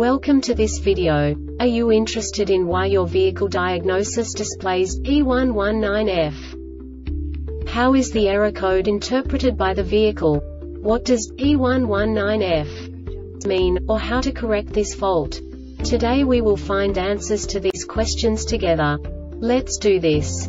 Welcome to this video. Are you interested in why your vehicle diagnosis displays P119F? How is the error code interpreted by the vehicle? What does P119F mean, or how to correct this fault? Today we will find answers to these questions together. Let's do this.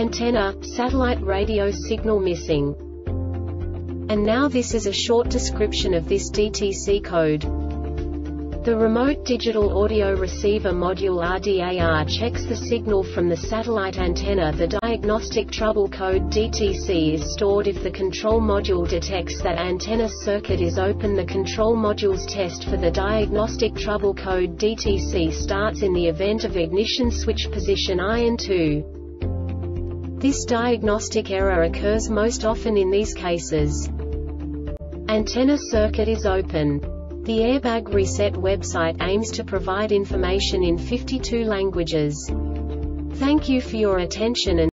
Antenna, satellite radio signal missing. And now this is a short description of this DTC code. The Remote Digital Audio Receiver Module RDAR checks the signal from the satellite antenna. The diagnostic trouble code DTC is stored if the control module detects that antenna circuit is open. The control module's test for the diagnostic trouble code DTC starts in the event of ignition switch position IN2. This diagnostic error occurs most often in these cases. Antenna circuit is open. The Airbag Reset website aims to provide information in 52 languages. Thank you for your attention and